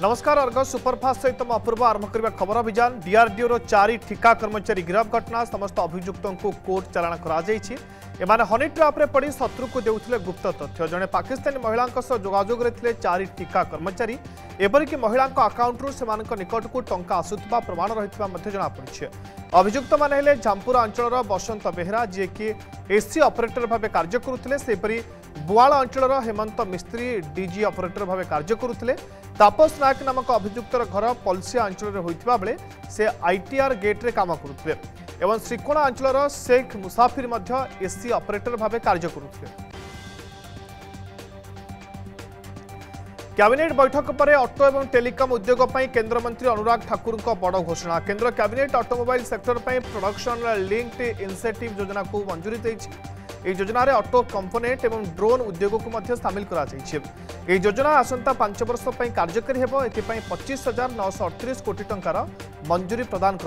नमस्कार अर्घ सुपरफास्ट सहित अपूर्व आरंभ करने खबर अभियान डीआरडीओ चारि ठिका कर्मचारी गिरफ घटना समस्त अभुक्त को कोर्ट चलाण हनी ट्राप्रे पड़ शत्रु को देखते गुप्त तथ्य जड़े पाकिस्तानी महिला जोाजोग चारि ठिका कर्मचारी एपरिक महिला आकाउंट्रु से निकट को टं आसुवा प्रमाण रही जमापड़े अभुक्त मैंने झांपुर अंचल बसंत बेहरा जिकि एसी अपरेटर भाव कार्य करुते बुआल अंचल हेमंत मिस्त्री डीजी अपरेटर भाव कार्य करुते ତାପସ ନାୟକ ନାମକ ଅଭିଯୁକ୍ତର ଘର ପଲସିଆ ଅଞ୍ଚଳରେ ହୋଇଥିବା ବେଳେ ସେ ଆଇଟିଆର୍ ଗେଟ୍ରେ କାମ କରୁଥିଲେ ଏବଂ ଶ୍ରୀକୋଣା ଅଞ୍ଚଳର ଶେଖ୍ ମୁସାଫିର ମଧ୍ୟ ଏସି ଅପରେଟର ଭାବେ କାର୍ଯ୍ୟ କରୁଥିଲେ କ୍ୟାବିନେଟ୍ ବୈଠକ ପରେ ଅଟୋ ଏବଂ ଟେଲିକମ୍ ଉଦ୍ୟୋଗ ପାଇଁ କେନ୍ଦ୍ରମନ୍ତ୍ରୀ ଅନୁରାଗ ଠାକୁରଙ୍କ ବଡ଼ ଘୋଷଣା କେନ୍ଦ୍ର କ୍ୟାବିନେଟ୍ ଅଟୋମୋବାଇଲ୍ ସେକ୍ଟର ପାଇଁ ପ୍ରଡକ୍ସନ୍ ଲିଙ୍କ୍ଡ ଇନ୍ସେଣ୍ଟିଭ୍ ଯୋଜନାକୁ ମଞ୍ଜୁରୀ ଦେଇଛି यह योजन अटो कंपोनेट और ड्रोन उद्योग को सामिल करोजना आसंता पांच वर्ष कार्यकारी हो पचीस हजार नौश अठती कोटी ट मंजूरी प्रदान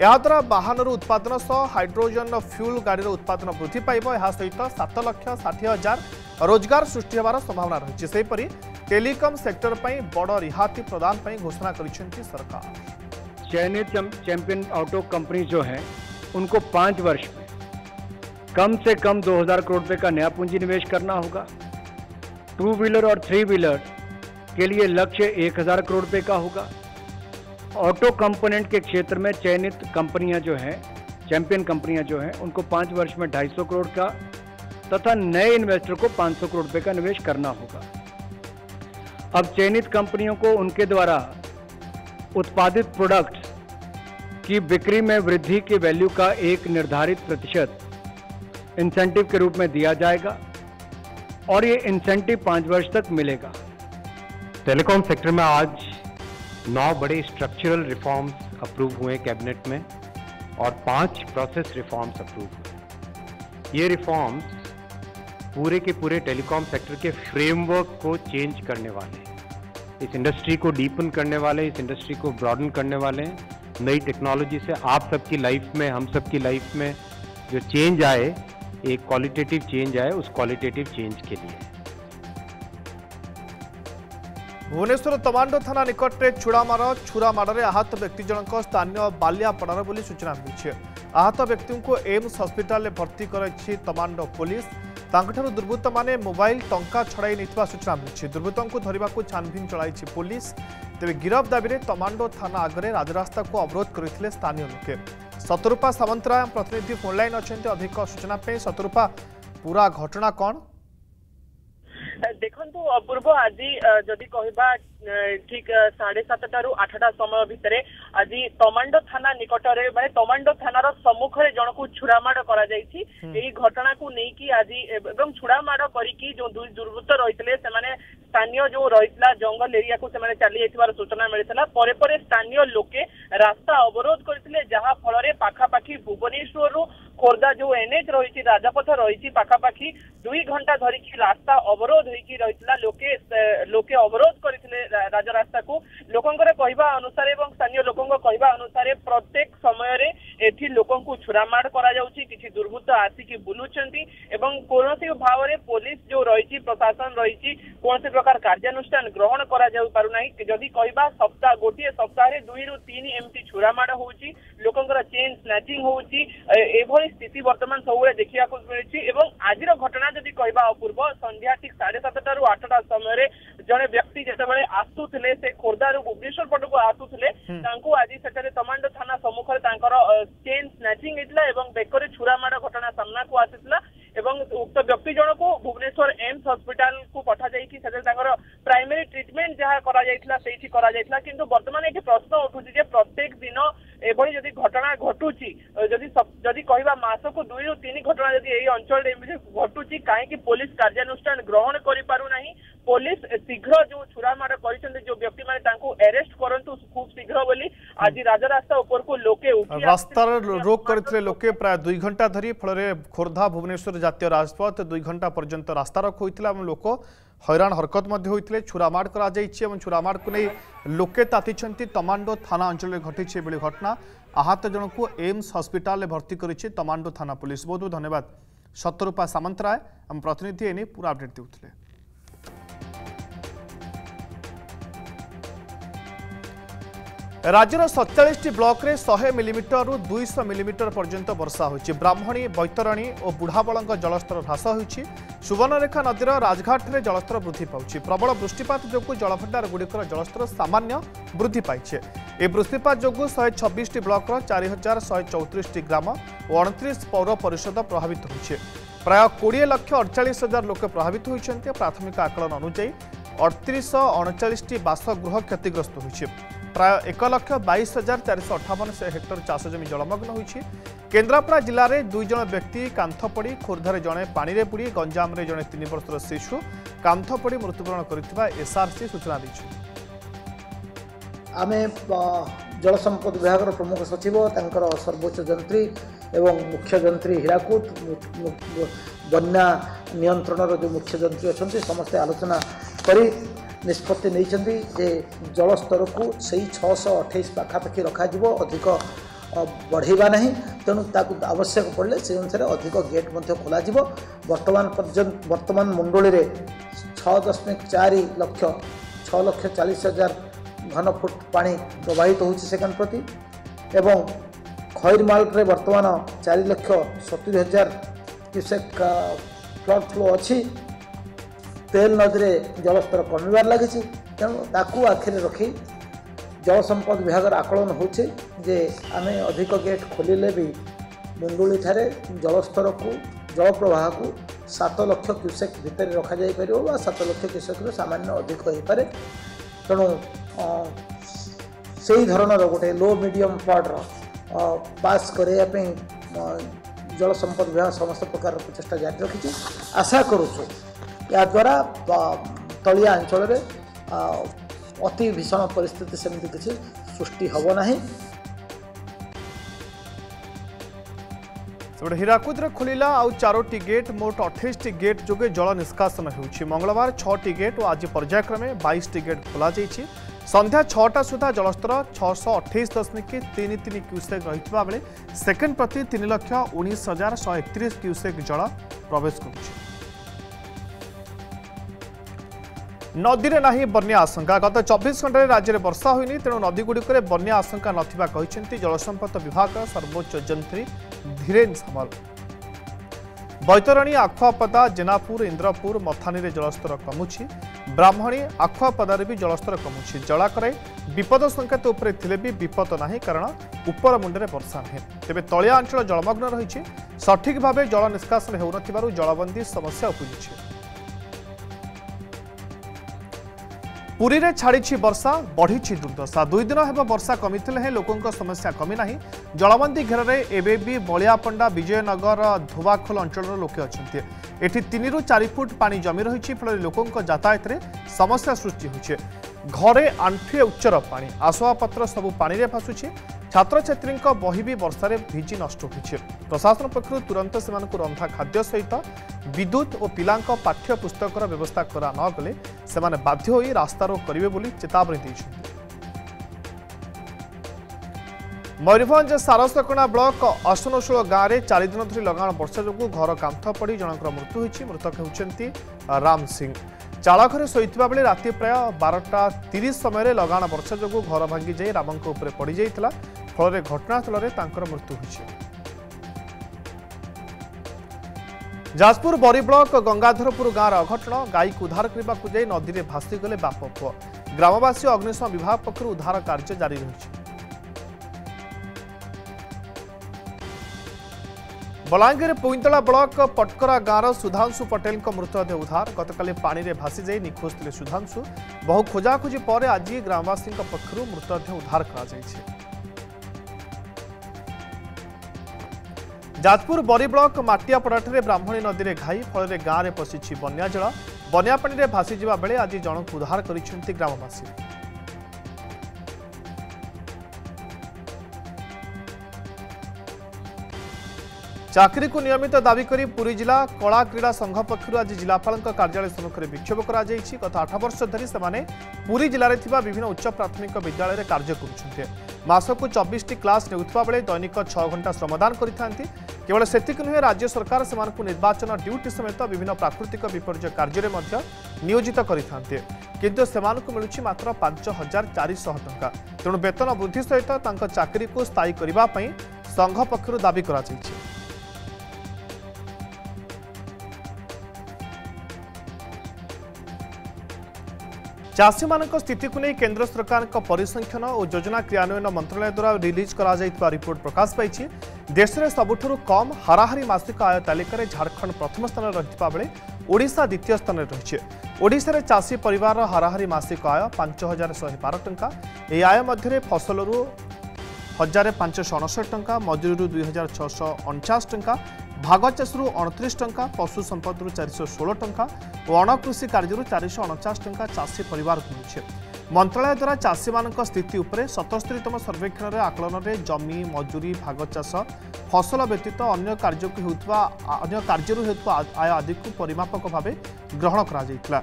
यहाद्वारा वाहन उत्पादन सह हाइड्रोजेन फ्यूल गाड़ी उत्पादन वृद्धि पाव यह सहित सात लक्ष षाठी हजार रोजगार सृष्टि होवार संभावना रही है सेपरी टेलिकम सेक्टर पर बड़ रिहाती प्रदान घोषणा कर सरकार चयनित चैंपियन ऑटो कंपनी जो है उनको पांच वर्ष कम से कम 2000 करोड़ रुपए का नया पूंजी निवेश करना होगा टू व्हीलर और थ्री व्हीलर के लिए लक्ष्य 1000 करोड़ रुपए का होगा ऑटो कंपोनेंट के क्षेत्र में चयनित कंपनियां जो हैं चैंपियन कंपनियां जो हैं उनको पाँच वर्ष में 250 करोड़ का तथा नए इन्वेस्टर को 500 करोड़ रुपए का निवेश करना होगा अब चयनित कंपनियों को उनके द्वारा उत्पादित प्रोडक्ट की बिक्री में वृद्धि की वैल्यू का एक निर्धारित प्रतिशत इंसेंटिव के रूप में दिया जाएगा और ये इंसेंटिव पाँच वर्ष तक मिलेगा टेलीकॉम सेक्टर में आज नौ बड़े स्ट्रक्चरल रिफॉर्म्स अप्रूव हुए कैबिनेट में और पांच प्रोसेस रिफॉर्म्स अप्रूव हुए ये रिफॉर्म्स पूरे के पूरे टेलीकॉम सेक्टर के फ्रेमवर्क को चेंज करने वाले हैं इस इंडस्ट्री को डीपन करने वाले इस इंडस्ट्री को ब्रॉडन करने वाले हैं नई टेक्नोलॉजी से आप सबकी लाइफ में हम सबकी लाइफ में जो चेंज आए एक क्वालिटेटिव चेंज आए उस क्वालिटेटिव चेंज के लिए भुवनेश्वर तमांडो थाना निकटने छुड़ामार छुरामारे आहत व्यक्ति जनक स्थानीय बालियापड़ार बोली सूचना मिली आहत व्यक्ति को एम्स हस्पिटाल भर्ती कराई तमांडो पुलिस दुर्बृत्त मैंने मोबाइल टंका छड़ाई सूचना मिली दुर्बृत्त को धरने को छानभिन चलाई पुलिस तेज गिरफ दाबी तमांडो थाना आगे राजरास्ता को अवरोध करते स्थानीय लोके ସତରୂପା ସାମନ୍ତରାୟ ପ୍ରତିନିଧି ଫୋନ୍ଲାଇନ୍ ଅଛନ୍ତି ଅଧିକ ସୂଚନା ପାଇଁ ସତରୂପା ପୁରା ଘଟଣା କ'ଣ ଦେଖନ୍ତୁ ଅପୂର୍ବ ଆଜି ଯଦି କହିବା ଠିକ ସାଢେ ସାତଟାରୁ ଆଠଟା ସମୟ ଭିତରେ ଆଜି ତମାଣ୍ଡ ଥାନା ନିକଟରେ ମାନେ ତମାଣ୍ଡ ଥାନାର ସମ୍ମୁଖରେ ଜଣକୁ ଛୁଡ଼ାମାଡ଼ କରାଯାଇଛି ଏହି ଘଟଣାକୁ ନେଇକି ଆଜି ଏବଂ ଛୁଡ଼ାମାଡ଼ କରିକି ଯେଉଁ ଦୁଇ ଦୁର୍ବୃତ୍ତ ରହିଥିଲେ ସେମାନେ ସ୍ଥାନୀୟ ଯୋଉ ରହିଥିଲା ଜଙ୍ଗଲ ଏରିଆକୁ ସେମାନେ ଚାଲି ଯାଇଥିବାର ସୂଚନା ମିଳିଥିଲା ପରେ ପରେ ସ୍ଥାନୀୟ ଲୋକେ ରାସ୍ତା ଅବରୋଧ କରିଥିଲେ ଯାହା ଫଳରେ ପାଖାପାଖି ଭୁବନେଶ୍ୱରରୁ ଖୋର୍ଦ୍ଧା ଯୋଉ ଏନ୍ଏଚ୍ ରହିଛି ରାଜପଥ ରହିଛି ପାଖାପାଖି ଦୁଇ ଘଣ୍ଟା ଧରିକି ରାସ୍ତା ଅବରୋଧ ହୋଇକି ରହିଥିଲା ଲୋକେ ଲୋକେ ଅବରୋଧ କରିଥିଲେ ରାଜରାସ୍ତାକୁ ଲୋକଙ୍କର କହିବା ଅନୁସାରେ ଏବଂ ସ୍ଥାନୀୟ ଲୋକଙ୍କ କହିବା ଅନୁସାରେ ପ୍ରତ୍ୟେକ ସମୟରେ এটি লোকঙ্কু ছুরামাড় করা যাচ্ছে কিছু দুর্বৃত্ত আসিকি বুলুচন্তি এবং কোনসি ভাবরে পুলিশ যে রয়েছে প্রশাসন রয়েছে কোনসি প্রকার কার্যানুষ্ঠান গ্রহণ করা যাই পারু না যদি কহবা সপ্তাহ গোটিয়ে সপ্তাহে দুই রু তিন এমতি ছুরামাড় হচ্ছে লোকঙ্কর চেন স্নাচিং হচ্ছে এভাবে স্থিতি বর্তমান সবুলে দেখা মিলুছি এবং আজির ঘটনা যদি কহবা অপূর্ব সন্ধ্যা ঠিক সাড়ে সাতটার আটটা সময় ଜଣେ ବ୍ୟକ୍ତି ଯେତେବେଳେ ଆସୁଥିଲେ ସେ ଖୋର୍ଦ୍ଧାରୁ ଭୁବନେଶ୍ୱର ପଟକୁ ଆସୁଥିଲେ ତାଙ୍କୁ ଆଜି ସେଠାରେ ତମାଣ୍ଡ ଥାନା ସମ୍ମୁଖରେ ତାଙ୍କର ଚେନ୍ ସ୍ନାଚିଂ ହେଇଥିଲା ଏବଂ ବେକରେ ଛୁରାମାଡ଼ ଘଟଣା ସାମ୍ନାକୁ ଆସିଥିଲା ଏବଂ ଉକ୍ତ ବ୍ୟକ୍ତି ଜଣକୁ ଭୁବନେଶ୍ୱର ଏମ୍ସ ହସ୍ପିଟାଲକୁ ପଠାଯାଇଛି ସେଠାରେ ତାଙ୍କର ପ୍ରାଇମେରୀ ଟ୍ରିଟମେଣ୍ଟ ଯାହା କରାଯାଇଥିଲା ସେଇଠି କରାଯାଇଥିଲା କିନ୍ତୁ ବର୍ତ୍ତମାନ ଏଠି ପ୍ରଶ୍ନ ଉଠୁଛି ଯେ ପ୍ରତ୍ୟେକ ଦିନ এভাবে যদি ঘটনা ঘটুছি যদি যদি কহবা মাসকু দুই রু তিন ঘটনা যদি এই অঞ্চল ঘটুছি কাইকি পুলিশ কার্যানুষ্ঠান গ্রহণ করে পারু না পুলিশ শীঘ্র যে ছুরামার করেছেন যে ব্যক্তি মানে তাঁকু অ্যারেস্ট করন্তু খুব শীঘ্র বলি আজ রাজরাস্তা উপরকু লোকে রাস্তার রোক করে লোকে প্রায় দুই ঘন্টা ধরি ফলে খোর্ধা ভুবনেশ্বর জাতীয় রাজপথ দুই ঘন্টা পর্যন্ত রাস্তারোক হয়েছিল এবং লোক হইরাণ হরকত হয়েছে ছুরামাড় করা যাই এবং ছুরামাড়ক নিয়ে লোকে তাতিছেন তমান্ডো থানা অঞ্চলে ঘটিছে এভাবে ঘটনা আহত জনক এমস হসপিটালে ভর্তি করেছে তমান্ডো থানা পুলিশ বহু ধন্যবাদ সত্যরূপা সামন্তরায় আমার প্রতিনিধি এনে পুরা আপডেট দেউলে রাজ্যের সতচাশটি ব্লকরে শহে মিলিমিটর দুইশ মিলিমিটর পর্যন্ত বর্ষা হয়েছে ব্রাহ্মণী বৈতরণী ও বুঢ়াবলঙ্গ জলস্তর হ্রাস হয়েছে সুবর্ণরেখা নদীর রাজঘাটে জলস্তর বৃদ্ধি পাচ্ছে প্রবল বৃষ্টিপাত যোগ জলভণ্ডারগুড়ির জলস্তর সামান্য বৃদ্ধি পাইছে এই বৃষ্টিপাত যোগ শহে ছবিশটি ব্লকর চারি হাজার শহে চৌত্রিশটি গ্রাম ও অণত্রিশ পৌর পরিষদ প্রভাবিত হয়েছে প্রায় কোড়িয়ে লক্ষ অড়চাশ হাজার লোক প্রভাবিত হয়েছেন প্রাথমিক আকলন অনুযায়ী অড়তিশ অণচাশটি বাসগৃহ ক্ষতিগ্রস্ত হয়েছে প্রায় এক লক্ষ বাইশ হাজার চারিশ অঠাবন হেক্টর চাষ জমি জলমগ্ন হয়েছে কেন্দ্রাপড়া জেলার দুইজন ব্যক্তি কান্থ পড়ি খোর্ধার জনে পাড়ে পুড়ি গঞ্জামে জনে তিন বর্ষর শিশু কান্থ পড়ি মৃত্যুবরণ করে এসআরসি সূচনা দিয়েছে আমি জল সম্পদ বিভাগ প্রমুখ সচিব তাঁর সর্বোচ্চ যন্ত্রী এবং মুখ্য যন্ত্রী হীরাকুদ বন্যা নিয়ন্ত্রণের যে মুখ্য যন্ত্রী অনেক সমস্ত আলোচনা করে ନିଷ୍ପତ୍ତି ନେଇଛନ୍ତି ଯେ ଜଳସ୍ତରକୁ ସେଇ ଛଅଶହ ଅଠେଇଶ ପାଖାପାଖି ରଖାଯିବ ଅଧିକ ବଢ଼େଇବା ନାହିଁ ତେଣୁ ତାକୁ ଆବଶ୍ୟକ ପଡ଼ିଲେ ସେହି ଅନୁସାରେ ଅଧିକ ଗେଟ୍ ମଧ୍ୟ ଖୋଲାଯିବ ବର୍ତ୍ତମାନ ପର୍ଯ୍ୟନ୍ତ ବର୍ତ୍ତମାନ ମଣ୍ଡଳୀରେ ଛଅ ଦଶମିକ ଚାରି ଲକ୍ଷ ଛଅ ଲକ୍ଷ ଚାଳିଶ ହଜାର ଘନ ଘନଫୁଟ ପାଣି ପ୍ରବାହିତ ହେଉଛି ସେକେଣ୍ଡ ପ୍ରତି ଏବଂ ଖଇରମାଲରେ ବର୍ତ୍ତମାନ ଚାରି ଲକ୍ଷ ସତୁରି ହଜାର କ୍ୟୁସେକ୍ ଫ୍ଲଡ୍ ଫ୍ଲୋ ଅଛି ତେଲ ନଦୀରେ ଜଳସ୍ତର କମିବାରେ ଲାଗିଛି ତେଣୁ ତାକୁ ଆଖିରେ ରଖି ଜଳସମ୍ପଦ ବିଭାଗର ଆକଳନ ହେଉଛି ଯେ ଆମେ ଅଧିକ ଗେଟ୍ ଖୋଲିଲେ ବି ବେଙ୍ଗୁଳିଠାରେ ଜଳସ୍ତରକୁ ଜଳପ୍ରବାହକୁ ସାତ ଲକ୍ଷ କ୍ୟୁସେକ୍ ଭିତରେ ରଖାଯାଇପାରିବ ବା ସାତ ଲକ୍ଷ କ୍ୟୁସେକ୍ରୁ ସାମାନ୍ୟ ଅଧିକ ହୋଇପାରେ ତେଣୁ ସେହି ଧରଣର ଗୋଟେ ଲୋ ମିଡ଼ିୟମ୍ ପାର୍ଟର ପାସ୍ କରାଇବା ପାଇଁ ଜଳସମ୍ପଦ ବିଭାଗ ସମସ୍ତ ପ୍ରକାର ପ୍ରଚେଷ୍ଟା ଜାରି ରଖିଛି ଆଶା କରୁଛୁ यादारा तलिया अंचल अति भीषण पिस्थित सेमती किसी सृष्टि हम ना तेरे हीराकुद खोलला आज गेट मोट अठाईस गेट जोगे जल निष्कासन हो मंगलवार छोटी गेट और आज पर्यायक्रमे बैशी गेट खोल जा सन्ध्या छटा सुधा जलस्तर छःश अठाई दशमिक तीन तीन क्यूसेक रही बेले सेकेंड प्रति तीन लक्ष उ हजार शह एक क्यूसेक जल प्रवेश कर ନଦୀରେ ନାହିଁ ବନ୍ୟା ଆଶଙ୍କା ଗତ ଚବିଶ ଘଣ୍ଟାରେ ରାଜ୍ୟରେ ବର୍ଷା ହୋଇନି ତେଣୁ ନଦୀଗୁଡ଼ିକରେ ବନ୍ୟା ଆଶଙ୍କା ନଥିବା କହିଛନ୍ତି ଜଳସମ୍ପଦ ବିଭାଗ ସର୍ବୋଚ୍ଚ ଯନ୍ତ୍ରୀ ଧୀରେନ୍ ସାମଲ ବୈତରଣୀ ଆଖୁଆପଦା ଜେନାପୁର ଇନ୍ଦ୍ରପୁର ମଥାନୀରେ ଜଳସ୍ତର କମୁଛି ବ୍ରାହ୍ମଣୀ ଆଖୁଆପଦାରେ ବି ଜଳସ୍ତର କମୁଛି ଜଳାକରାଇ ବିପଦ ସଂକେତ ଉପରେ ଥିଲେ ବି ବିପଦ ନାହିଁ କାରଣ ଉପର ମୁଣ୍ଡରେ ବର୍ଷା ନାହିଁ ତେବେ ତଳିଆ ଅଞ୍ଚଳ ଜଳମଗ୍ନ ରହିଛି ସଠିକ୍ ଭାବେ ଜଳ ନିଷ୍କାସନ ହେଉନଥିବାରୁ ଜଳବନ୍ଦୀ ସମସ୍ୟା ଉପୁଜିଛି ପୁରୀରେ ଛାଡ଼ିଛି ବର୍ଷା ବଢ଼ିଛି ଦୁର୍ଦ୍ଦଶା ଦୁଇଦିନ ହେବ ବର୍ଷା କମିଥିଲେ ହେଁ ଲୋକଙ୍କ ସମସ୍ୟା କମିନାହିଁ ଜଳବନ୍ଦୀ ଘେରରେ ଏବେ ବି ବଳିଆପଣ୍ଡା ବିଜୟନଗର ଧୁବାଖୋଲ ଅଞ୍ଚଳର ଲୋକେ ଅଛନ୍ତି ଏଠି ତିନିରୁ ଚାରି ଫୁଟ ପାଣି ଜମି ରହିଛି ଫଳରେ ଲୋକଙ୍କ ଯାତାୟାତରେ ସମସ୍ୟା ସୃଷ୍ଟି ହୋଇଛି ଘରେ ଆଣ୍ଠୁଏ ଉଚ୍ଚର ପାଣି ଆସବାବପତ୍ର ସବୁ ପାଣିରେ ଭାସୁଛି ଛାତ୍ରଛାତ୍ରୀଙ୍କ ବହି ବି ବର୍ଷାରେ ଭିଜି ନଷ୍ଟ ହୋଇଛି ପ୍ରଶାସନ ପକ୍ଷରୁ ତୁରନ୍ତ ସେମାନଙ୍କୁ ରନ୍ଧା ଖାଦ୍ୟ ସହିତ ବିଦ୍ୟୁତ୍ ଓ ପିଲାଙ୍କ ପାଠ୍ୟ ପୁସ୍ତକର ବ୍ୟବସ୍ଥା କରା ନଗଲେ ସେମାନେ ବାଧ୍ୟ ହୋଇ ରାସ୍ତାରୋକ କରିବେ ବୋଲି ଚେତାବନୀ ଦେଇଛନ୍ତି ମୟୂରଭଞ୍ଜ ସାରସକଣା ବ୍ଲକ ଅସନଶୂଳ ଗାଁରେ ଚାରିଦିନ ଧରି ଲଗାଣ ବର୍ଷା ଯୋଗୁଁ ଘର କାନ୍ଥ ପଡ଼ି ଜଣଙ୍କର ମୃତ୍ୟୁ ହୋଇଛି ମୃତକ ହେଉଛନ୍ତି ରାମ ସିଂ ଚାଳଘରେ ଶୋଇଥିବା ବେଳେ ରାତି ପ୍ରାୟ ବାରଟା ତିରିଶ ସମୟରେ ଲଗାଣ ବର୍ଷା ଯୋଗୁଁ ଘର ଭାଙ୍ଗି ଯାଇ ରାମଙ୍କ ଉପରେ ପଡ଼ିଯାଇଥିଲା ଫଳରେ ଘଟଣାସ୍ଥଳରେ ତାଙ୍କର ମୃତ୍ୟୁ ହୋଇଛି ଯାଜପୁର ବରୀ ବ୍ଲକ ଗଙ୍ଗାଧରପୁର ଗାଁର ଅଘଟଣ ଗାଈକୁ ଉଦ୍ଧାର କରିବାକୁ ଯାଇ ନଦୀରେ ଭାସିଗଲେ ବାପ ପୁଅ ଗ୍ରାମବାସୀ ଅଗ୍ନିଶମ ବିଭାଗ ପକ୍ଷରୁ ଉଦ୍ଧାର କାର୍ଯ୍ୟ ଜାରି ରହିଛି বলাঙ্গীর পুইতলা ব্লক পটকরা গাঁর সুধাংশু পটেলক মৃতদেহ উদ্ধার গতকাল পাড়ে ভাসি যাই নিখোঁজ লে সুধাংশু বহু খোঁজাখোঁজি পরে আজ গ্রামবাসী পক্ষ মৃতদেহ উদ্ধার করা যাইছে যাজপুর বরি ব্লক মাটিয়াপড়াঠার ব্রাহ্মণী নদীরে ঘাই ফলে গাঁরে পশিছি বন্যাজল বন্যাপাণে ভাসি যা বেড়ে আজ জনক উদ্ধার করেছেন গ্রামবাসী চাকরিকু নিয়মিত দাবি করে পুরী জেলা কলা ক্রীড়া সংঘ পক্ষ আজ জেলাপাল কার্যালয় সম্মুখে বিক্ষোভ করা যাই গত আঠ বর্ষ ধর সে পুরী জেলার বিভিন্ন উচ্চ প্রাথমিক বিদ্যালয়ের কার্য করছেন মাসক চব্বিশটি ক্লাস নেওয়া বেড়ে দৈনিক ছ ঘণ্টা শ্রমদান করে থাকে কেবল সেতিক নুহে রাজ্য সরকার সে নির্বাচন ডিউটি সমেত বিভিন্ন প্রাকৃতিক বিপর্য কার্যের নিয়োজিত করে থাকে কিন্তু সে মিলুছি মাত্র পাঁচ হাজার চারিশ টঙ্কা তেমন বেতন বৃদ্ধি সহ তাঁর চাকরি স্থায়ী করা সংঘ পক্ষ দাবি করা ଚାଷୀମାନଙ୍କ ସ୍ଥିତିକୁ ନେଇ କେନ୍ଦ୍ର ସରକାରଙ୍କ ପରିସଂଖ୍ୟାନ ଓ ଯୋଜନା କ୍ରିୟାନ୍ୱୟନ ମନ୍ତ୍ରଣାଳୟ ଦ୍ୱାରା ରିଲିଜ୍ କରାଯାଇଥିବା ରିପୋର୍ଟ ପ୍ରକାଶ ପାଇଛି ଦେଶରେ ସବୁଠାରୁ କମ୍ ହାରାହାରି ମାସିକ ଆୟ ତାଲିକାରେ ଝାଡ଼ଖଣ୍ଡ ପ୍ରଥମ ସ୍ଥାନରେ ରହିଥିବା ବେଳେ ଓଡ଼ିଶା ଦ୍ୱିତୀୟ ସ୍ଥାନରେ ରହିଛି ଓଡ଼ିଶାରେ ଚାଷୀ ପରିବାରର ହାରାହାରି ମାସିକ ଆୟ ପାଞ୍ଚ ହଜାର ଶହେ ବାର ଟଙ୍କା ଏହି ଆୟ ମଧ୍ୟରେ ଫସଲରୁ ହଜାରେ ପାଞ୍ଚଶହ ଅଣଷଠି ଟଙ୍କା ମଜୁରୀରୁ ଦୁଇ ହଜାର ଛଅଶହ ଅଣଚାଶ ଟଙ୍କା ଭାଗ ଚାଷରୁ ଅଣତିରିଶ ଟଙ୍କା ପଶୁ ସମ୍ପଦରୁ ଚାରିଶହ ଷୋହଳ ଟଙ୍କା ଓ ଅଣକୃଷି କାର୍ଯ୍ୟରୁ ଚାରିଶହ ଅଣଚାଶ ଟଙ୍କା ଚାଷୀ ପରିବାରକୁ ମିଳୁଛି ମନ୍ତ୍ରଣାଳୟ ଦ୍ୱାରା ଚାଷୀମାନଙ୍କ ସ୍ଥିତି ଉପରେ ସତସ୍ତରୀତମ ସର୍ବେକ୍ଷଣର ଆକଳନରେ ଜମି ମଜୁରୀ ଭାଗ ଚାଷ ଫସଲ ବ୍ୟତୀତ ଅନ୍ୟ କାର୍ଯ୍ୟକୁ ହେଉଥିବା ଅନ୍ୟ କାର୍ଯ୍ୟରୁ ହେଉଥିବା ଆୟ ଆଦିକୁ ପରିମାପକ ଭାବେ ଗ୍ରହଣ କରାଯାଇଥିଲା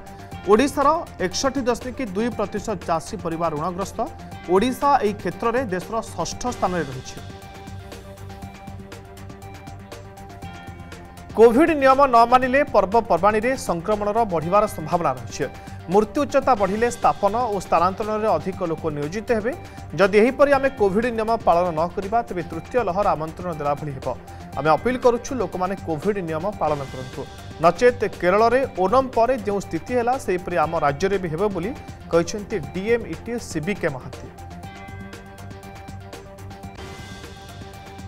ଓଡ଼ିଶାର ଏକଷଠି ଦଶମିକ ଦୁଇ ପ୍ରତିଶତ ଚାଷୀ ପରିବାର ଋଣଗ୍ରସ୍ତ ଓଡ଼ିଶା ଏହି କ୍ଷେତ୍ରରେ ଦେଶର ଷଷ୍ଠ ସ୍ଥାନରେ ରହିଛି କୋଭିଡ୍ ନିୟମ ନ ମାନିଲେ ପର୍ବପର୍ବାଣୀରେ ସଂକ୍ରମଣର ବଢ଼ିବାର ସମ୍ଭାବନା ରହିଛି ମୃତ୍ୟୁ ଉଚ୍ଚତା ବଢ଼ିଲେ ସ୍ଥାପନ ଓ ସ୍ଥାନାନ୍ତରଣରେ ଅଧିକ ଲୋକ ନିୟୋଜିତ ହେବେ ଯଦି ଏହିପରି ଆମେ କୋଭିଡ୍ ନିୟମ ପାଳନ ନ କରିବା ତେବେ ତୃତୀୟ ଲହର ଆମନ୍ତ୍ରଣ ଦେଲା ଭଳି ହେବ ଆମେ ଅପିଲ କରୁଛୁ ଲୋକମାନେ କୋଭିଡ୍ ନିୟମ ପାଳନ କରନ୍ତୁ ନଚେତ୍ କେରଳରେ ଓନମ୍ ପରେ ଯେଉଁ ସ୍ଥିତି ହେଲା ସେହିପରି ଆମ ରାଜ୍ୟରେ ବି ହେବ ବୋଲି କହିଛନ୍ତି ଡିଏମ୍ଇଟି ସିବିକେ ମହାନ୍ତି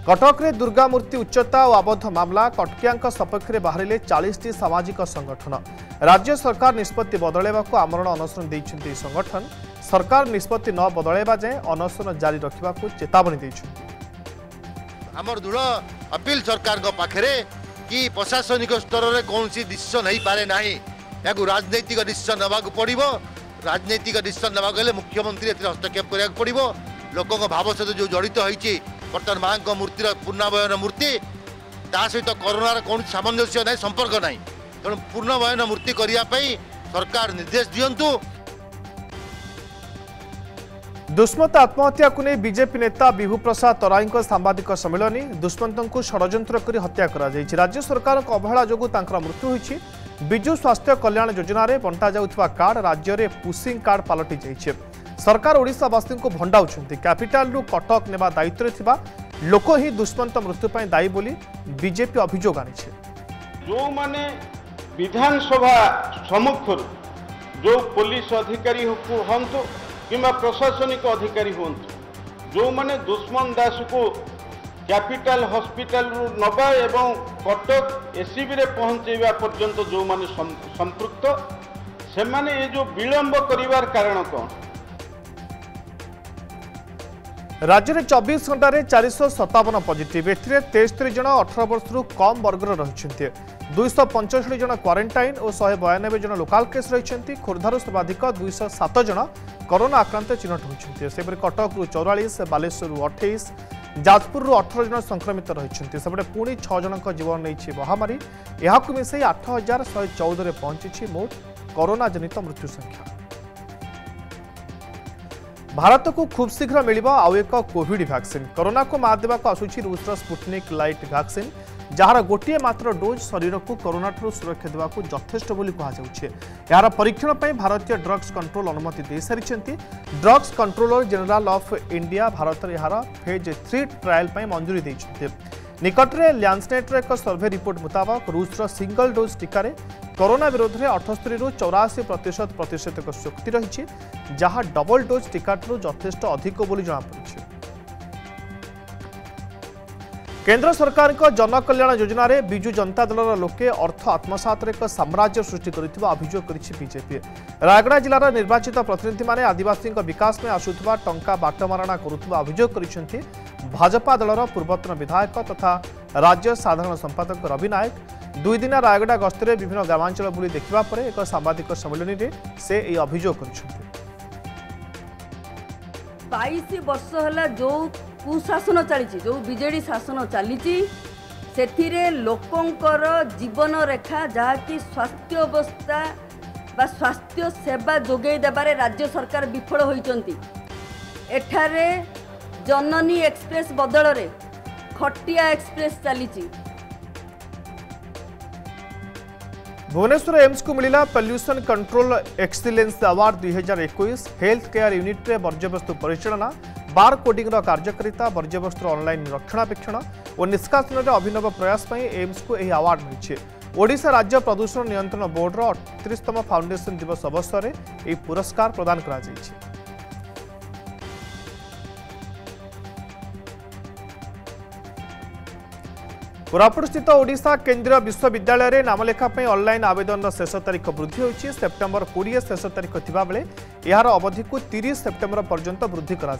କଟକରେ ଦୁର୍ଗା ମୂର୍ତ୍ତି ଉଚ୍ଚତା ଓ ଆବଦ୍ଧ ମାମଲା କଟକିଆଙ୍କ ସପକ୍ଷରେ ବାହାରିଲେ ଚାଳିଶଟି ସାମାଜିକ ସଂଗଠନ ରାଜ୍ୟ ସରକାର ନିଷ୍ପତ୍ତି ବଦଳାଇବାକୁ ଆମରଣ ଅନଶନ ଦେଇଛନ୍ତି ଏହି ସଂଗଠନ ସରକାର ନିଷ୍ପତ୍ତି ନ ବଦଳାଇବା ଯାଏଁ ଅନଶନ ଜାରି ରଖିବାକୁ ଚେତାବନୀ ଦେଇଛନ୍ତି ଆମର ଦୃଢ଼ ଅପିଲ ସରକାରଙ୍କ ପାଖରେ କି ପ୍ରଶାସନିକ ସ୍ତରରେ କୌଣସି ଡିସିସନ୍ ହେଇପାରେ ନାହିଁ ଏହାକୁ ରାଜନୈତିକ ଡିସିସନ୍ ନେବାକୁ ପଡ଼ିବ ରାଜନୈତିକ ଡିସିସନ୍ ନେବାକୁ ହେଲେ ମୁଖ୍ୟମନ୍ତ୍ରୀ ଏଥିରେ ହସ୍ତକ୍ଷେପ କରିବାକୁ ପଡ଼ିବ ଲୋକଙ୍କ ଭାବ ସହିତ ଯେଉଁ ଜଡ଼ିତ ହୋଇଛି বর্তমান ମାଆଙ୍କ ମୂର୍ତ୍ତିର পূর্ণাবয়ন মূর্তি তা ସହିତ করোনার କୌଣସି সামঞ্জস্য নাই সম্পর্ক নাই তেমন পূর্ণবয়ন মূর্তি করা সরকার নির্দেশ ନିର୍ଦ୍ଦେଶ দুষ্মন্ত আত্মহত্যাকে নিয়ে বিজেপি নেতা বিভুপ্রসাদ তরাই সাংবাদিক সম্মিলনী দুষ্মন্তঙ্ ষড়যন্ত্র করে হত্যা করা যাই রাজ্য সরকার অবহেলা যোগ তাঁর মৃত্যু হয়েছে বিজু স্বাস্থ্য কল্যাণ যোজনার বণ্টা যাওয়া কার্ড রাজ্যের পুসিং কার্ড পালটি যাই সরকার ওড়শাবাসী ভণ্ডাউন ক্যাপিটালু কটক নেওয়া দায়িত্বে থাকা লোক হি দুষ্মন্ত মৃত্যু দায়ী বলে বিজেপি অভিযোগ আনিছে যে বিধানসভা সম্মুখর যে পুলিশ অধিকারী হুঁতু কিংবা প্রশাসনিক অধিকারী হুঁতু যে দুষ্মন দাসকে ক্যাপিটাল হসপিটালু নেবা এবং কটক এসিবিরে পৌঁছাইবা পর্যন্ত যে সম্পৃক্ত সেমানে এ যে বিলম্ব করিবার কারণ কম রাজ্যের চব্বিশ ঘণ্টার চারিশ সতাবন পজিটিভ এতে তেস্তরি জন অঠর বর্ষর কম বর্গর রয়েছেন দুইশ পঞ্চষঠি জন কোয়ারেটাইন ও শহে বয়ানবে জন লোকাল কেস রয়েছেন খোর্ধার সর্বাধিক দুইশ সাত জন করোনা আক্রান্ত চিহ্নট হয়েছেন সেপরি কটকর চৌরাশ বালেশ্বর অঠেইশ ଯାଜପୁରରୁ ଅଠର ଜଣ ସଂକ୍ରମିତ ରହିଛନ୍ତି ସେପଟେ ପୁଣି ଛଅ ଜଣଙ୍କ ଜୀବନ ନେଇଛି ମହାମାରୀ ଏହାକୁ ମିଶାଇ ଆଠ ହଜାର ଶହେ ଚଉଦରେ ପହଞ୍ଚିଛି ମୋଟ କରୋନା ଜନିତ ମୃତ୍ୟୁ ସଂଖ୍ୟା भारत को खूब शीघ्र मिल आउ एक कोविड भैक्सीन करोना को मात देवा आसूरी रुष स्पुटनिक लाइट भैक्सीन जार गोटे मात्र डोज शरीर को करोना ठू सुरक्षा देवा जथेष यार परीक्षण पर भारतीय ड्रग्स कंट्रोल अनुमति दे सारी drugs controller general of India Bharat यार फेज थ्री ट्राएल मंजूरी देखते निकटने ल्यासनेट्र एक सर्भे रिपोर्ट मुताबक रुष्र सिंगल डोज टीकारे କରୋନା ବିରୋଧରେ ଅଠସ୍ତରୀରୁ ଚଉରାଅଶୀ ପ୍ରତିଶତ ପ୍ରତିଷେଧକ ଶକ୍ତି ରହିଛି ଯାହା ଡବଲ୍ ଡୋଜ୍ ଟିକାଠାରୁ ଯଥେଷ୍ଟ ଅଧିକ ବୋଲି ଜଣାପଡ଼ିଛି କେନ୍ଦ୍ର ସରକାରଙ୍କ ଜନକଲ୍ୟାଣ ଯୋଜନାରେ ବିଜୁ ଜନତା ଦଳର ଲୋକେ ଅର୍ଥ ଆତ୍ମସାତରେ ଏକ ସାମ୍ରାଜ୍ୟ ସୃଷ୍ଟି କରିଥିବା ଅଭିଯୋଗ କରିଛି ବିଜେପି ରାୟଗଡ଼ା ଜିଲ୍ଲାର ନିର୍ବାଚିତ ପ୍ରତିନିଧିମାନେ ଆଦିବାସୀଙ୍କ ବିକାଶ ପାଇଁ ଆସୁଥିବା ଟଙ୍କା ବାଟମାରଣା କରୁଥିବା ଅଭିଯୋଗ କରିଛନ୍ତି ଭାଜପା ଦଳର ପୂର୍ବତନ ବିଧାୟକ ତଥା ରାଜ୍ୟ ସାଧାରଣ ସମ୍ପାଦକ ରବି ନାୟକ ଦୁଇଦିନିଆ ରାୟଗଡ଼ା ଗସ୍ତରେ ବିଭିନ୍ନ ଗ୍ରାମାଞ୍ଚଳ ବୁଲି ଦେଖିବା ପରେ ଏକ ସାମ୍ବାଦିକ ସମ୍ମିଳନୀରେ ସେ ଏହି ଅଭିଯୋଗ କରିଛନ୍ତି ବାଇଶ ବର୍ଷ ହେଲା ଯେଉଁ କୁଶାସନ ଚାଲିଛି ଯେଉଁ ବିଜେଡ଼ି ଶାସନ ଚାଲିଛି ସେଥିରେ ଲୋକଙ୍କର ଜୀବନ ରେଖା ଯାହାକି ସ୍ୱାସ୍ଥ୍ୟ ଅବସ୍ଥା ବା ସ୍ୱାସ୍ଥ୍ୟ ସେବା ଯୋଗାଇ ଦେବାରେ ରାଜ୍ୟ ସରକାର ବିଫଳ ହୋଇଛନ୍ତି ଏଠାରେ ଜନନୀ ଏକ୍ସପ୍ରେସ୍ ବଦଳରେ ଖଟିଆ ଏକ୍ସପ୍ରେସ୍ ଚାଲିଛି भुवनेश्वर एम्स को मिला पल्यूशन कंट्रोल एक्सिलेन्स आवार्ड दुई हजार एक हेल्थ केयर यूनिट्रे वर्ज्यवस्तु परिचालना बार कोडिंग कार्यकारिता बर्ज्यवस्तुर अनलाइन रक्षणाबेक्षण और निष्कासन अभिनव प्रयास एम्स को यह आवार्ड मिले ओडा राज्य प्रदूषण नियंत्रण बोर्डर अठतीसतम फाउंडेसन दिवस अवसर में यह पुरस्कार प्रदान कर কোরাপুটস্থিত ওড়শা কেন্দ্রীয় বিশ্ববিদ্যালয়ের নামলেখাপি অনলাইন আবেদনর শেষ তারিখ বৃদ্ধি হয়েছে সেপ্টেম্বর কোড়িয়ে শেষ তারিখ থাকবে এর অবধি তিরিশ সেপ্টেম্বর পর্যন্ত বৃদ্ধি করা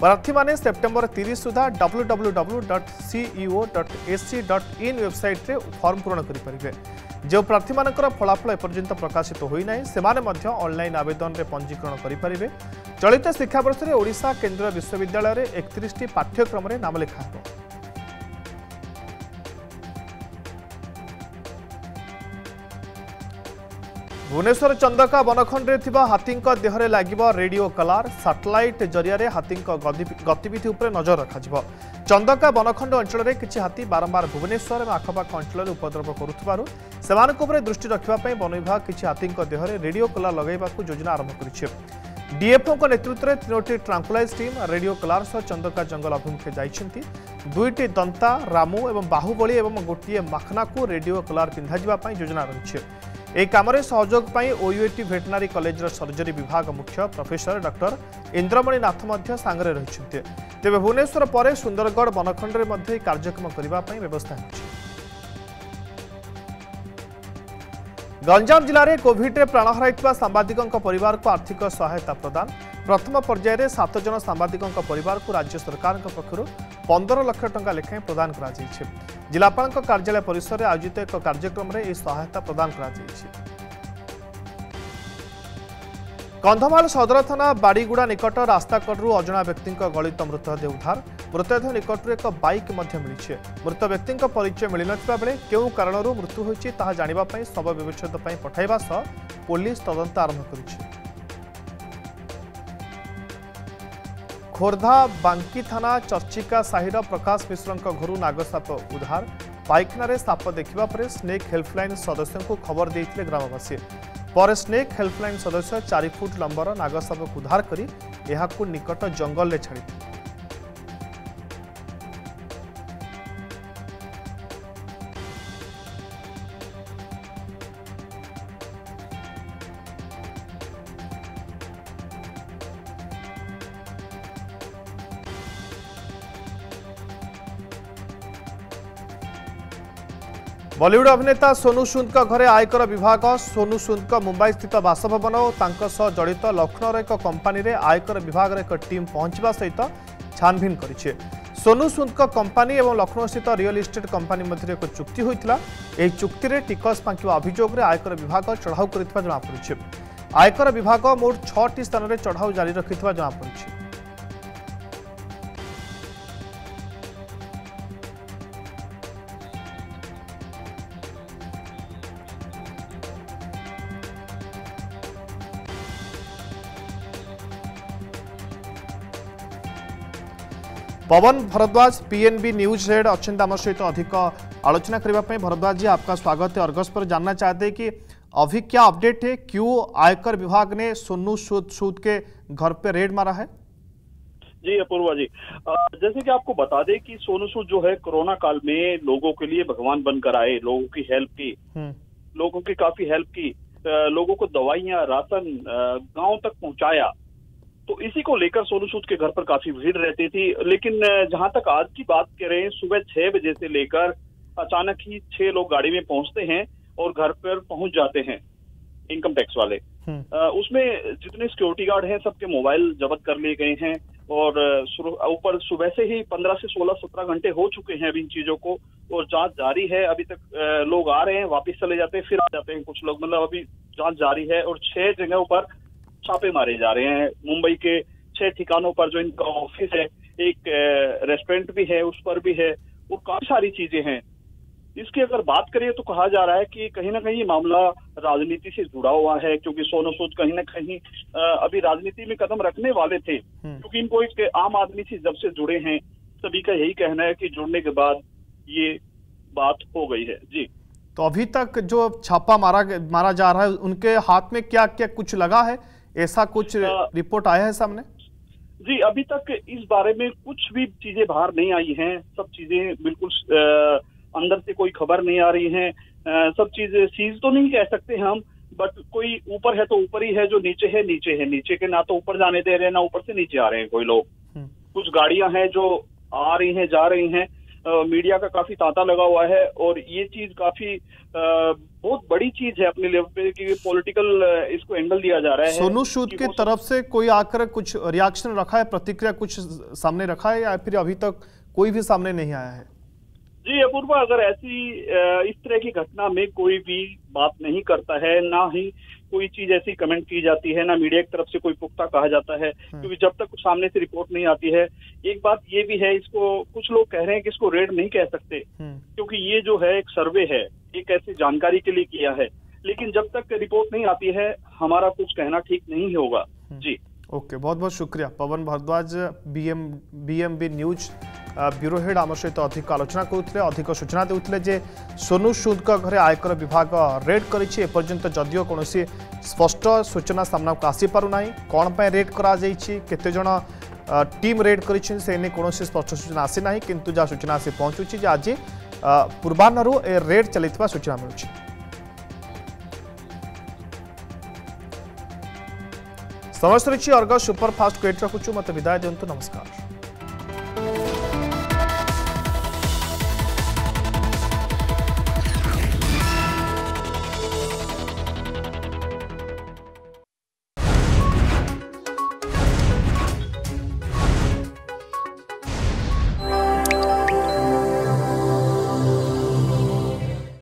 প্রার্থী মানে সেপ্টেম্বর তিরিশ সুদ্ধা W W W dot CEO dot AC dot in ওয়েবসাইট্রে form পূরণ করে পারিবে যে প্রার্থী ফলাফল এপর্যন্ত প্রকাশিত হয়ে না সে অনলাইন আবেদনরে পঞ্জীকরণ করে পারিবে চলিত শিক্ষাবর্ষে ওড়শা কেন্দ্রীয় বিশ্ববিদ্যালয়ের একত্রিশটি পাঠ্যক্রমে নাম লেখা হবে ଭୁବନେଶ୍ୱର ଚନ୍ଦକା ବନଖଣ୍ଡରେ ଥିବା ହାତୀଙ୍କ ଦେହରେ ଲାଗିବ ରେଡିଓ କଲାର ସାଟେଲାଇଟ୍ ଜରିଆରେ ହାତୀଙ୍କ ଗତିବିଧି ଉପରେ ନଜର ରଖାଯିବ ଚନ୍ଦକା ବନଖଣ୍ଡ ଅଞ୍ଚଳରେ କିଛି ହାତୀ ବାରମ୍ବାର ଭୁବନେଶ୍ୱର ଏବଂ ଆଖପାଖ ଅଞ୍ଚଳରେ ଉପଦ୍ରବ କରୁଥିବାରୁ ସେମାନଙ୍କ ଉପରେ ଦୃଷ୍ଟି ରଖିବା ପାଇଁ ବନ ବିଭାଗ କିଛି ହାତୀଙ୍କ ଦେହରେ ରେଡିଓ କଲାର ଲଗାଇବାକୁ ଯୋଜନା ଆରମ୍ଭ କରିଛି ডিএফওঙ্ক নেতৃত্বে তিনোটি ট্রাঙ্কুলাইজ টিম রেডিও কলার সহ চন্দকা জঙ্গল অভিমুখে যাই দুইটি দন্তা রামু এবং বাহুবলী এবং গোটিয়ে মাখনাকু রেডিও কলার পিঁধা যোজনা রয়েছে ଏହି କାମରେ ସହଯୋଗ ପାଇଁ ଓୟୁଏଟି ଭେଟନାରୀ କଲେଜର ସର୍ଜରୀ ବିଭାଗ ମୁଖ୍ୟ ପ୍ରଫେସର ଡକ୍ଟର ଇନ୍ଦ୍ରମଣି ନାଥ ମଧ୍ୟ ସାଙ୍ଗରେ ରହିଛନ୍ତି ତେବେ ଭୁବନେଶ୍ୱର ପରେ ସୁନ୍ଦରଗଡ଼ ବନଖଣ୍ଡରେ ମଧ୍ୟ ଏହି କାର୍ଯ୍ୟକ୍ରମ କରିବା ପାଇଁ ବ୍ୟବସ୍ଥା ହୋଇଛି ଗଞ୍ଜାମ ଜିଲ୍ଲାରେ କୋଭିଡ୍ରେ ପ୍ରାଣ ହରାଇଥିବା ସାମ୍ବାଦିକଙ୍କ ପରିବାରକୁ ଆର୍ଥିକ ସହାୟତା ପ୍ରଦାନ ପ୍ରଥମ ପର୍ଯ୍ୟାୟରେ ସାତ ଜଣ ସାମ୍ବାଦିକଙ୍କ ପରିବାରକୁ ରାଜ୍ୟ ସରକାରଙ୍କ ପକ୍ଷରୁ ପନ୍ଦର ଲକ୍ଷ ଟଙ୍କା ଲେଖାଏଁ ପ୍ରଦାନ କରାଯାଇଛି ଜିଲ୍ଲାପାଳଙ୍କ କାର୍ଯ୍ୟାଳୟ ପରିସରରେ ଆୟୋଜିତ ଏକ କାର୍ଯ୍ୟକ୍ରମରେ ଏହି ସହାୟତା ପ୍ରଦାନ କରାଯାଇଛି କନ୍ଧମାଳ ସଦର ଥାନା ବାଡ଼ିଗୁଡ଼ା ନିକଟ ରାସ୍ତାକଡ଼ରୁ ଅଜଣା ବ୍ୟକ୍ତିଙ୍କ ଗଳିତ ମୃତଦେହ ଉଦ୍ଧାର ମୃତଦେହ ନିକଟରୁ ଏକ ବାଇକ୍ ମଧ୍ୟ ମିଳିଛି ମୃତ ବ୍ୟକ୍ତିଙ୍କ ପରିଚୟ ମିଳିନଥିବା ବେଳେ କେଉଁ କାରଣରୁ ମୃତ୍ୟୁ ହୋଇଛି ତାହା ଜାଣିବା ପାଇଁ ଶବ ବ୍ୟବଚ୍ଛେଦ ପାଇଁ ପଠାଇବା ସହ ପୋଲିସ ତଦନ୍ତ ଆରମ୍ଭ କରିଛି ଖୋର୍ଦ୍ଧା ବାଙ୍କି ଥାନା ଚର୍ଚ୍ଚିକା ସାହିର ପ୍ରକାଶ ମିଶ୍ରଙ୍କ ଘରୁ ନାଗସାପ ଉଦ୍ଧାର ପାଇଖାନାରେ ସାପ ଦେଖିବା ପରେ ସ୍ନେକ୍ ହେଲ୍ପଲାଇନ୍ ସଦସ୍ୟଙ୍କୁ ଖବର ଦେଇଥିଲେ ଗ୍ରାମବାସୀ ପରେ ସ୍ନେକ୍ ହେଲ୍ପଲାଇନ୍ ସଦସ୍ୟ ଚାରି ଫୁଟ ଲମ୍ବର ନାଗସାପକୁ ଉଦ୍ଧାର କରି ଏହାକୁ ନିକଟ ଜଙ୍ଗଲରେ ଛାଡ଼ିଥିଲେ ବଲିଉଡ ଅଭିନେତା ସୋନୁ ସୁନ୍ଦଙ୍କ ଘରେ ଆୟକର ବିଭାଗ ସୋନୁ ସୁନ୍ଦଙ୍କ ମୁମ୍ବାଇସ୍ଥିତ ବାସଭବନ ଓ ତାଙ୍କ ସହ ଜଡ଼ିତ ଲକ୍ଷ୍ନୌର ଏକ କମ୍ପାନୀରେ ଆୟକର ବିଭାଗର ଏକ ଟିମ୍ ପହଞ୍ଚିବା ସହିତ ଛାନ୍ଭିନ୍ କରିଛି ସୋନୁ ସୁନ୍ଦଙ୍କ କମ୍ପାନୀ ଏବଂ ଲକ୍ଷ୍ନୌସ୍ଥିତ ରିଅଲ ଇଷ୍ଟେଟ୍ କମ୍ପାନୀ ମଧ୍ୟରେ ଏକ ଚୁକ୍ତି ହୋଇଥିଲା ଏହି ଚୁକ୍ତିରେ ଟିକସ ଫାଙ୍କିବା ଅଭିଯୋଗରେ ଆୟକର ବିଭାଗ ଚଢ଼ାଉ କରିଥିବା ଜଣାପଡ଼ିଛି ଆୟକର ବିଭାଗ ମୋଟ ଛଅଟି ସ୍ଥାନରେ ଚଢ଼ାଉ ଜାରି ରଖିଥିବା ଜଣାପଡ଼ିଛି Pawan Bhardwaj PNB news head अच्छा आम सहित अधिक आलोचना करने भरद्वाज जी आपका स्वागत है अर्गस पर जानना चाहते हैं कि अभी क्या अपडेट है क्यों आयकर विभाग ने सोनू सूद सूद के घर पे रेड मारा है जी अपूर्वा जी जैसे कि आपको बता दें कि सोनू सूद जो है कोरोना काल में लोगों के लिए भगवान बनकर आए लोगों की हेल्प की हम्म। लोगों की काफी हेल्प की लोगों को दवाइयां राशन गांव तक पहुंचाया तो इसी को लेकर सोनू सूद के घर पर काफी भीड़ रहती थी लेकिन जहां तक आज की बात करें सुबह छह बजे से लेकर अचानक ही छह लोग गाड़ी में पहुंचते हैं और घर पर पहुंच जाते हैं इनकम टैक्स वाले हम्म। उसमें जितने सिक्योरिटी गार्ड हैं सबके मोबाइल जब्त कर लिए गए हैं और ऊपर सुबह से ही पंद्रह से सोलह सत्रह घंटे हो चुके हैं अभी इन चीजों को और जांच जारी है अभी तक लोग आ रहे हैं वापस चले जाते हैं फिर आ जाते हैं कुछ लोग मतलब अभी जांच जारी है और छह जगहों पर छापे मारे जा रहे हैं मुंबई के छह ठिकानों पर जो इनका ऑफिस है एक रेस्टोरेंट भी है उस पर भी है और काफी सारी चीजें हैं इसकी अगर बात करें तो कहा जा रहा है कि कहीं ना कहीं मामला राजनीति से जुड़ा हुआ है क्योंकि सोनो सूद कहीं ना कहीं अभी राजनीति में कदम रखने वाले थे हम्म। क्योंकि इनको एक आम आदमी से जब से जुड़े हैं सभी का यही कहना है कि जुड़ने के बाद ये बात हो गई है जी तो अभी तक जो छापा मारा मारा जा रहा है उनके हाथ में क्या क्या कुछ लगा है ऐसा कुछ रिपोर्ट आया है सामने जी अभी तक इस बारे में कुछ भी चीजें बाहर नहीं आई हैं सब चीजें बिल्कुल अंदर से कोई खबर नहीं आ रही है सब चीजें सीज तो नहीं कह सकते हम बट कोई ऊपर है तो ऊपर ही है जो नीचे है नीचे है नीचे के ना तो ऊपर जाने दे रहे हैं ना ऊपर से नीचे आ रहे हैं कोई लोग हम्म। कुछ गाड़ियां हैं जो आ रही हैं जा रही हैं मीडिया का काफी तांता लगा हुआ है और ये चीज काफी बहुत बड़ी चीज है अपने लेवल पे कि पॉलिटिकल इसको एंगल दिया जा रहा है सोनू सूद की तरफ से कोई आकर कुछ रिएक्शन रखा है प्रतिक्रिया कुछ सामने रखा है या फिर अभी तक कोई भी सामने नहीं आया है जी अपूर्वा अगर ऐसी इस तरह की घटना में कोई भी बात नहीं करता है ना ही कोई चीज ऐसी कमेंट की जाती है ना मीडिया की तरफ से कोई पुख्ता कहा जाता है हाँ। क्योंकि जब तक कुछ सामने से रिपोर्ट नहीं आती है एक बात ये भी है इसको कुछ लोग कह रहे हैं कि इसको रेड नहीं कह सकते हाँ। क्योंकि ये जो है एक सर्वे है एक ऐसी जानकारी के लिए किया है लेकिन जब तक रिपोर्ट नहीं आती है हमारा कुछ कहना ठीक नहीं होगा हाँ। जी ओके बहुत बहुत शुक्रिया Pawan Bhardwaj B M news bureau head आम सहित अधिक आलोचना करुते अधिक सूचना देते सोनू सुद घरे आयकर विभाग रेड कर करदियों कौन स्पष्ट सूचना सामना को आसी पारना कौन पर रेड करतेज टीम रेड कर स्पष्ट सूचना आसी ना कि जहाँ सूचना आँचुची आज पूर्वाह रेड चली सूचना मिलूँ समय रही अर्घ सुपरफास्ट क्रेड रखु मत विदाय दिंतु नमस्कार